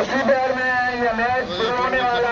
उसी दौर में यह मैच शुरू होने वाला